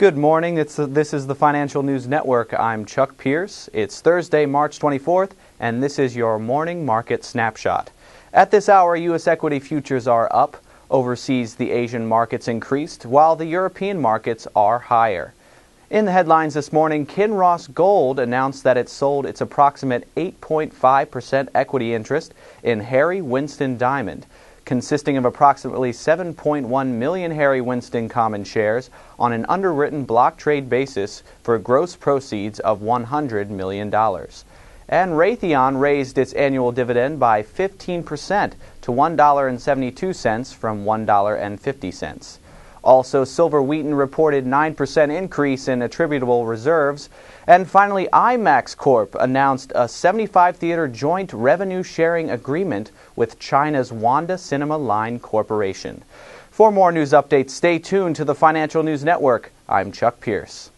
Good morning. It's, this is the Financial News Network. I'm Chuck Pierce. It's Thursday, March 24th, and this is your morning market snapshot. At this hour, U.S. equity futures are up. Overseas, the Asian markets increased, while the European markets are higher. In the headlines this morning, Kinross Gold announced that it sold its approximate 8.5% equity interest in Harry Winston Diamond consisting of approximately 7.1 million Harry Winston common shares on an underwritten block trade basis for gross proceeds of $100 million. And Raytheon raised its annual dividend by 15% to $1.72 from $1.50. Also, Silver Wheaton reported 9% increase in attributable reserves. And finally, IMAX Corp announced a 75 theater joint revenue sharing agreement with China's Wanda Cinema Line Corporation. For more news updates, stay tuned to the Financial News Network. I'm Chuck Pierce.